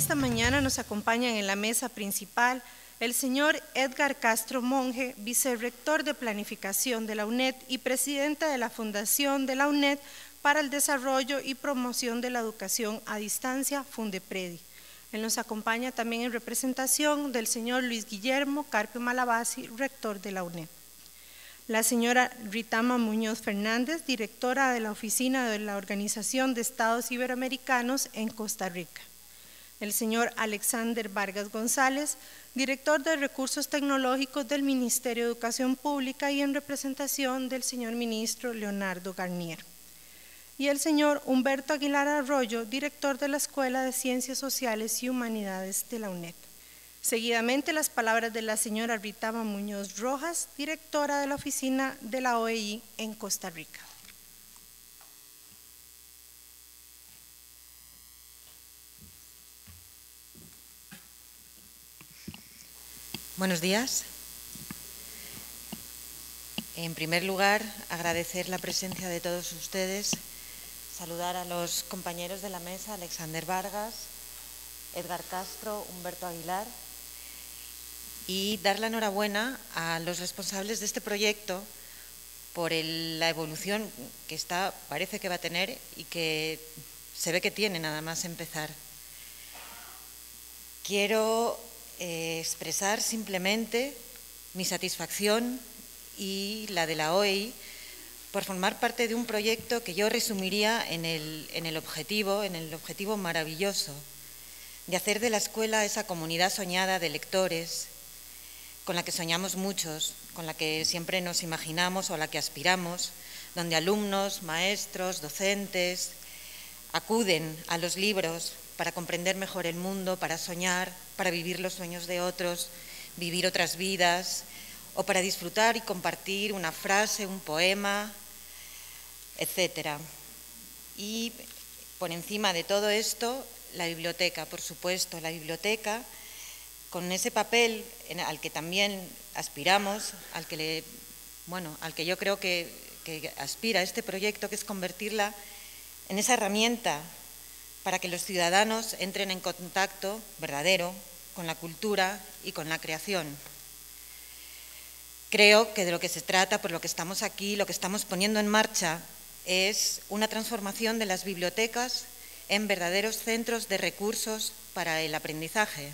esta mañana nos acompañan en la mesa principal el señor Edgar Castro Monge, vicerrector de Planificación de la UNED y presidente de la Fundación de la UNED para el Desarrollo y Promoción de la Educación a Distancia, Fundepredi. Él nos acompaña también en representación del señor Luis Guillermo Carpio Malabasi, rector de la UNED la señora Ritama Muñoz Fernández, directora de la Oficina de la Organización de Estados Iberoamericanos en Costa Rica, el señor Alexander Vargas González, director de Recursos Tecnológicos del Ministerio de Educación Pública y en representación del señor ministro Leonardo Garnier, y el señor Humberto Aguilar Arroyo, director de la Escuela de Ciencias Sociales y Humanidades de la UNED. Seguidamente las palabras de la señora Ritama Muñoz Rojas, directora de la oficina de la OEI en Costa Rica. Buenos días. En primer lugar, agradecer la presencia de todos ustedes, saludar a los compañeros de la mesa, Alexander Vargas, Edgar Castro, Humberto Aguilar, y dar la enhorabuena a los responsables de este proyecto por la evolución que está, parece que va a tener y que se ve que tiene nada más empezar. Quiero eh, expresar simplemente mi satisfacción y la de la OEI por formar parte de un proyecto que yo resumiría en el, en el objetivo, en el objetivo maravilloso de hacer de la escuela esa comunidad soñada de lectores, con la que soñamos muchos, con la que siempre nos imaginamos o a la que aspiramos, donde alumnos, maestros, docentes acuden a los libros para comprender mejor el mundo, para soñar, para vivir los sueños de otros, vivir otras vidas, o para disfrutar y compartir una frase, un poema, etc. Y por encima de todo esto, la biblioteca, por supuesto, la biblioteca con ese papel al que también aspiramos, al que, bueno, al que yo creo que, que aspira este proyecto, que es convertirla en esa herramienta para que los ciudadanos entren en contacto verdadero con la cultura y con la creación. Creo que de lo que se trata, por lo que estamos aquí, lo que estamos poniendo en marcha, es una transformación de las bibliotecas en verdaderos centros de recursos para el aprendizaje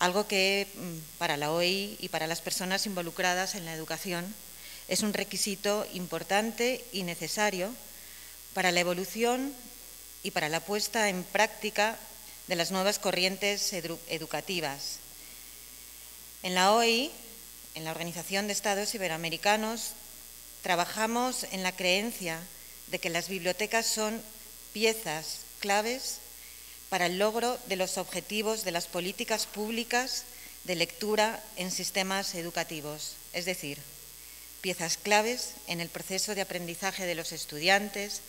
algo que mm, para la OI y para las personas involucradas en la educación es un requisito importante y necesario para la evolución y para la puesta en práctica de las nuevas corrientes educativas. En la OI, en la Organización de Estados Iberoamericanos, trabajamos en la creencia de que las bibliotecas son piezas claves para el logro de los objetivos de las políticas públicas de lectura en sistemas educativos, es decir, piezas claves en el proceso de aprendizaje de los estudiantes,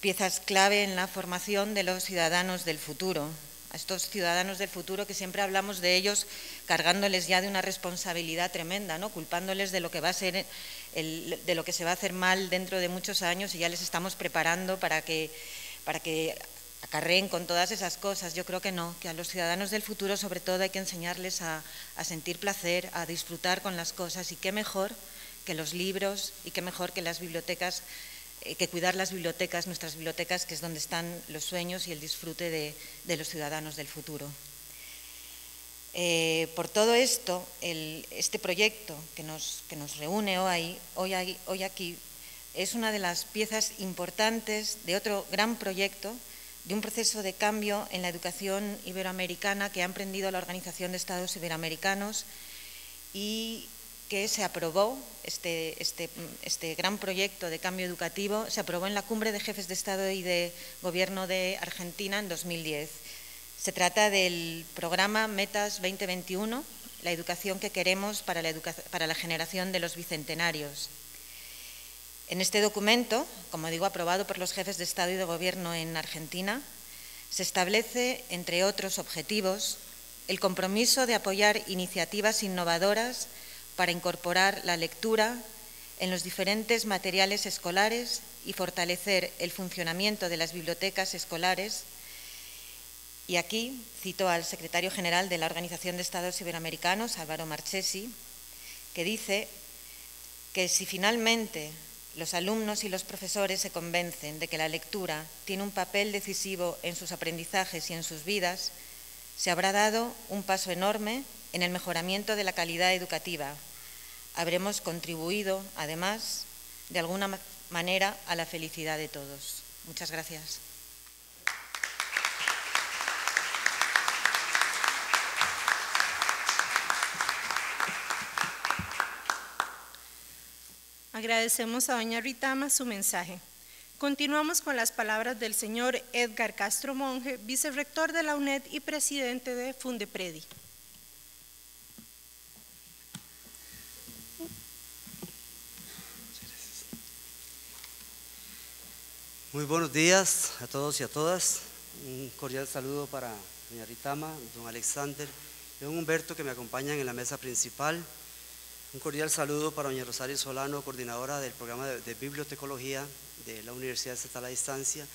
piezas clave en la formación de los ciudadanos del futuro, a estos ciudadanos del futuro que siempre hablamos de ellos cargándoles ya de una responsabilidad tremenda, ¿no? culpándoles de lo que va a ser de lo que se va a hacer mal dentro de muchos años y ya les estamos preparando para que para que acarreen con todas esas cosas. Yo creo que no, que a los ciudadanos del futuro sobre todo hay que enseñarles a, sentir placer, a disfrutar con las cosas y qué mejor que los libros y qué mejor que las bibliotecas, que cuidar las bibliotecas, nuestras bibliotecas, que es donde están los sueños y el disfrute de, los ciudadanos del futuro. Eh, por todo esto, este proyecto que nos, que nos reúne hoy, hoy, hoy aquí es una de las piezas importantes de otro gran proyecto de un proceso de cambio en la educación iberoamericana que ha emprendido la Organización de Estados Iberoamericanos y que se aprobó, este, este, este, gran proyecto de cambio educativo, se aprobó en la Cumbre de Jefes de Estado y de Gobierno de Argentina en 2010. Se trata del programa Metas 2021, la educación que queremos para la, para la generación de los bicentenarios. En este documento, como digo, aprobado por los jefes de Estado y de Gobierno en Argentina, se establece, entre otros objetivos, el compromiso de apoyar iniciativas innovadoras para incorporar la lectura en los diferentes materiales escolares y fortalecer el funcionamiento de las bibliotecas escolares. Y aquí cito al secretario general de la Organización de Estados Iberoamericanos, Álvaro Marchesi, que dice que si finalmente los alumnos y los profesores se convencen de que la lectura tiene un papel decisivo en sus aprendizajes y en sus vidas, se habrá dado un paso enorme en el mejoramiento de la calidad educativa. Habremos contribuido, además, de alguna manera a la felicidad de todos. Muchas gracias. Agradecemos a doña Ritama su mensaje. Continuamos con las palabras del señor Edgar Castro Monge, vicerrector de la UNED y presidente de Fundepredi. Muy buenos días a todos y a todas. Un cordial saludo para doña Ritama, don Alexander y don Humberto que me acompañan en la mesa principal. Un cordial saludo para doña Rosario Solano, coordinadora del programa de, bibliotecología de la Universidad Estatal a Distancia,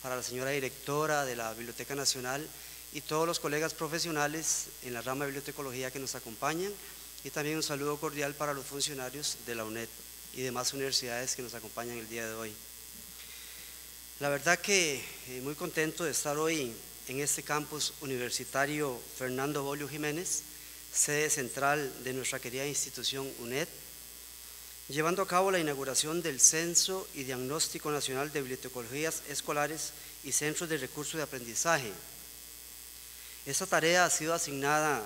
para la señora directora de la Biblioteca Nacional y todos los colegas profesionales en la rama de bibliotecología que nos acompañan y también un saludo cordial para los funcionarios de la UNED y demás universidades que nos acompañan el día de hoy. La verdad que eh, muy contento de estar hoy en este campus universitario Fernando Bolio Jiménez, sede central de nuestra querida institución UNED, llevando a cabo la inauguración del Censo y Diagnóstico Nacional de Bibliotecologías Escolares y Centros de Recursos de Aprendizaje. Esta tarea ha sido asignada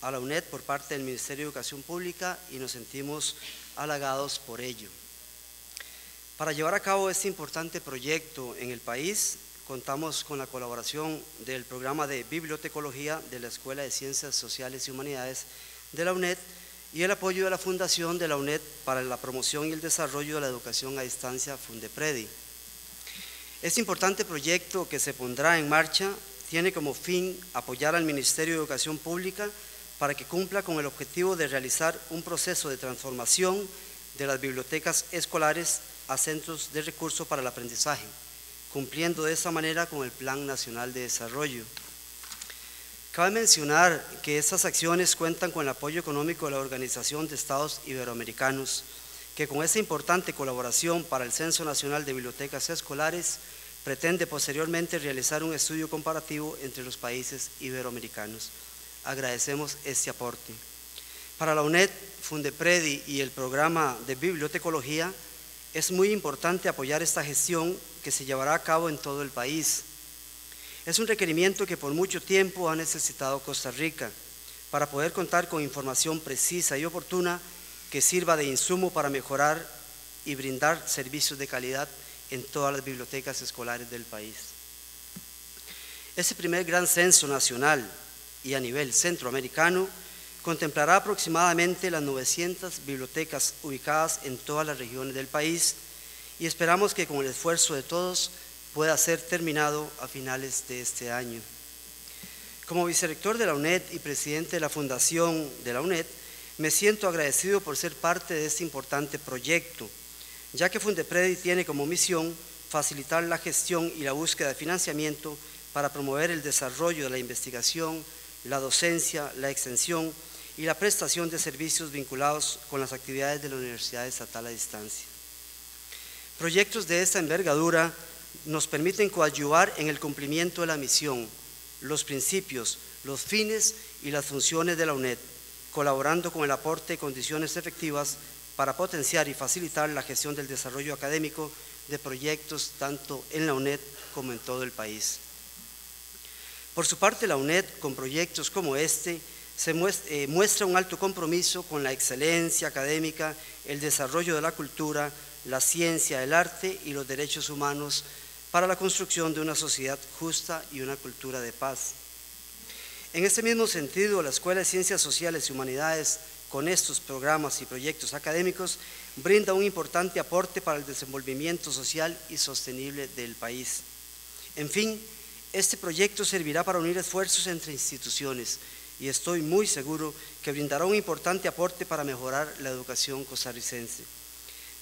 a la UNED por parte del Ministerio de Educación Pública y nos sentimos halagados por ello. Para llevar a cabo este importante proyecto en el país, contamos con la colaboración del programa de bibliotecología de la Escuela de Ciencias Sociales y Humanidades de la UNED y el apoyo de la Fundación de la UNED para la promoción y el desarrollo de la educación a distancia Fundepredi. Este importante proyecto que se pondrá en marcha tiene como fin apoyar al Ministerio de Educación Pública para que cumpla con el objetivo de realizar un proceso de transformación de las bibliotecas escolares a centros de recursos para el aprendizaje, cumpliendo de esa manera con el Plan Nacional de Desarrollo. Cabe mencionar que estas acciones cuentan con el apoyo económico de la Organización de Estados Iberoamericanos, que con esta importante colaboración para el Censo Nacional de Bibliotecas Escolares pretende posteriormente realizar un estudio comparativo entre los países iberoamericanos. Agradecemos este aporte. Para la UNED, Fundepredi y el programa de bibliotecología, es muy importante apoyar esta gestión que se llevará a cabo en todo el país. Es un requerimiento que por mucho tiempo ha necesitado Costa Rica para poder contar con información precisa y oportuna que sirva de insumo para mejorar y brindar servicios de calidad en todas las bibliotecas escolares del país. Este primer gran censo nacional y a nivel centroamericano contemplará aproximadamente las 900 bibliotecas ubicadas en todas las regiones del país y esperamos que con el esfuerzo de todos pueda ser terminado a finales de este año. Como vicerrector de la UNED y presidente de la Fundación de la UNED, me siento agradecido por ser parte de este importante proyecto, ya que Fundepredi tiene como misión facilitar la gestión y la búsqueda de financiamiento para promover el desarrollo de la investigación, la docencia, la extensión y la prestación de servicios vinculados con las actividades de la Universidad Estatal a Distancia. Proyectos de esta envergadura nos permiten coadyuvar en el cumplimiento de la misión, los principios, los fines y las funciones de la UNED, colaborando con el aporte de condiciones efectivas para potenciar y facilitar la gestión del desarrollo académico de proyectos tanto en la UNED como en todo el país. Por su parte, la UNED, con proyectos como este, se eh, muestra, un alto compromiso con la excelencia académica, el desarrollo de la cultura, la ciencia, el arte y los derechos humanos para la construcción de una sociedad justa y una cultura de paz. En este mismo sentido, la Escuela de Ciencias Sociales y Humanidades, con estos programas y proyectos académicos, brinda un importante aporte para el desenvolvimiento social y sostenible del país. En fin, este proyecto servirá para unir esfuerzos entre instituciones, y estoy muy seguro que brindará un importante aporte para mejorar la educación costarricense.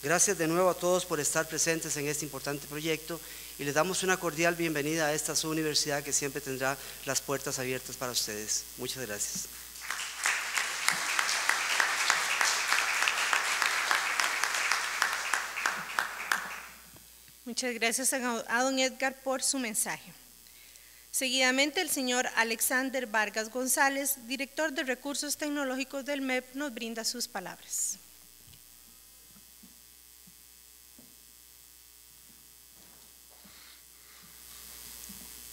Gracias de nuevo a todos por estar presentes en este importante proyecto y les damos una cordial bienvenida a esta su universidad que siempre tendrá las puertas abiertas para ustedes. Muchas gracias. Muchas gracias a don Edgar por su mensaje. Seguidamente, el señor Alexander Vargas González, director de Recursos Tecnológicos del MEP, nos brinda sus palabras.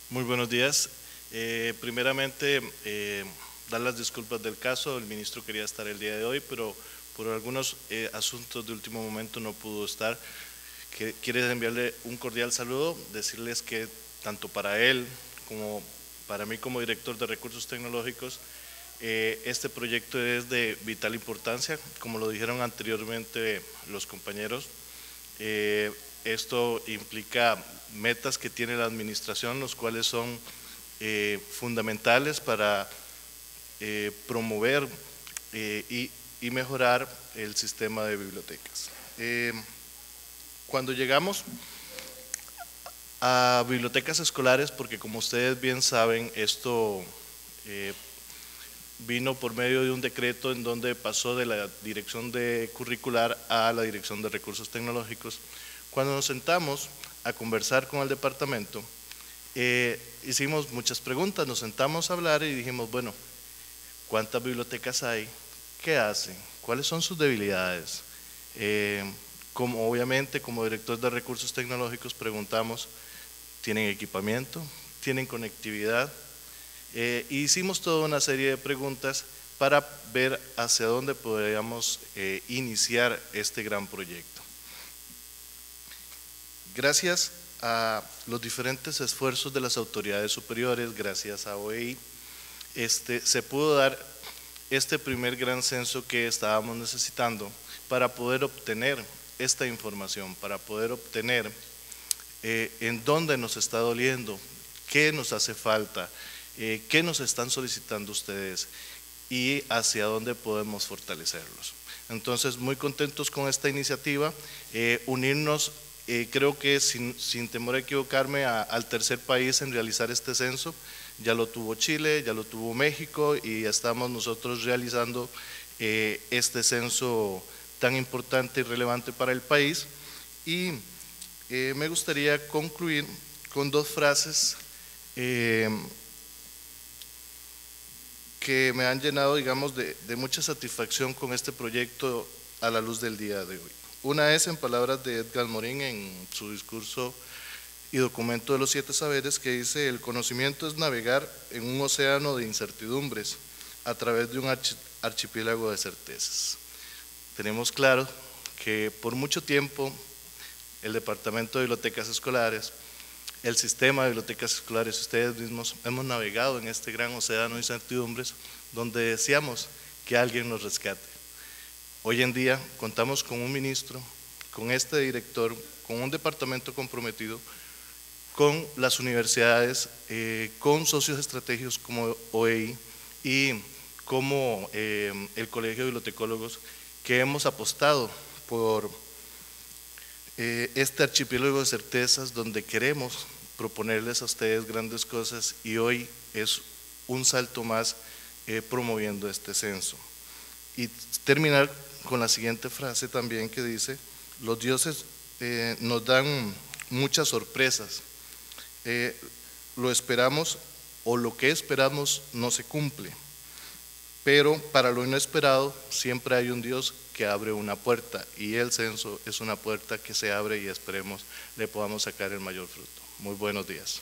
Muy buenos días. Eh, primeramente, eh, dar las disculpas del caso. El ministro quería estar el día de hoy, pero por algunos eh, asuntos de último momento no pudo estar. quiere enviarle un cordial saludo, decirles que tanto para él como para mí como director de recursos tecnológicos, eh, este proyecto es de vital importancia, como lo dijeron anteriormente los compañeros. Eh, esto implica metas que tiene la administración, los cuales son eh, fundamentales para promover y, y, mejorar el sistema de bibliotecas. cuando llegamos a bibliotecas escolares, porque como ustedes bien saben, esto eh, vino por medio de un decreto en donde pasó de la dirección de curricular a la dirección de recursos tecnológicos. Cuando nos sentamos a conversar con el departamento, eh, hicimos muchas preguntas, nos sentamos a hablar y dijimos, bueno, ¿cuántas bibliotecas hay? ¿Qué hacen? ¿Cuáles son sus debilidades? Eh, como obviamente como director de recursos tecnológicos preguntamos, tienen equipamiento, tienen conectividad. Eh, hicimos toda una serie de preguntas para ver hacia dónde podríamos eh, iniciar este gran proyecto. Gracias a los diferentes esfuerzos de las autoridades superiores, gracias a OEI, este, se pudo dar este primer gran censo que estábamos necesitando para poder obtener esta información, para poder obtener eh, en dónde nos está doliendo, qué nos hace falta, eh, qué nos están solicitando ustedes y hacia dónde podemos fortalecerlos. Entonces, muy contentos con esta iniciativa, eh, unirnos, creo que sin, temor a equivocarme, al tercer país en realizar este censo. Ya lo tuvo Chile, ya lo tuvo México y estamos nosotros realizando este censo tan importante y relevante para el país. Y eh, me gustaría concluir con dos frases eh, que me han llenado, digamos, de, mucha satisfacción con este proyecto a la luz del día de hoy. Una es en palabras de Edgar Morin en su discurso y documento de los siete saberes que dice, el conocimiento es navegar en un océano de incertidumbres a través de un archipiélago de certezas. Tenemos claro que por mucho tiempo el Departamento de Bibliotecas Escolares, el sistema de bibliotecas escolares, ustedes mismos hemos navegado en este gran océano de incertidumbres donde deseamos que alguien nos rescate. Hoy en día contamos con un ministro, con este director, con un departamento comprometido, con las universidades, eh, con socios estratégicos como OEI y como eh, el Colegio de Bibliotecólogos, que hemos apostado por eh, este archipiélago de certezas donde queremos proponerles a ustedes grandes cosas y hoy es un salto más eh, promoviendo este censo. Y terminar con la siguiente frase también que dice, los dioses eh, nos dan muchas sorpresas, lo esperamos o lo que esperamos no se cumple, pero para lo inesperado siempre hay un Dios que abre una puerta y el censo es una puerta que se abre y esperemos le podamos sacar el mayor fruto. Muy buenos días.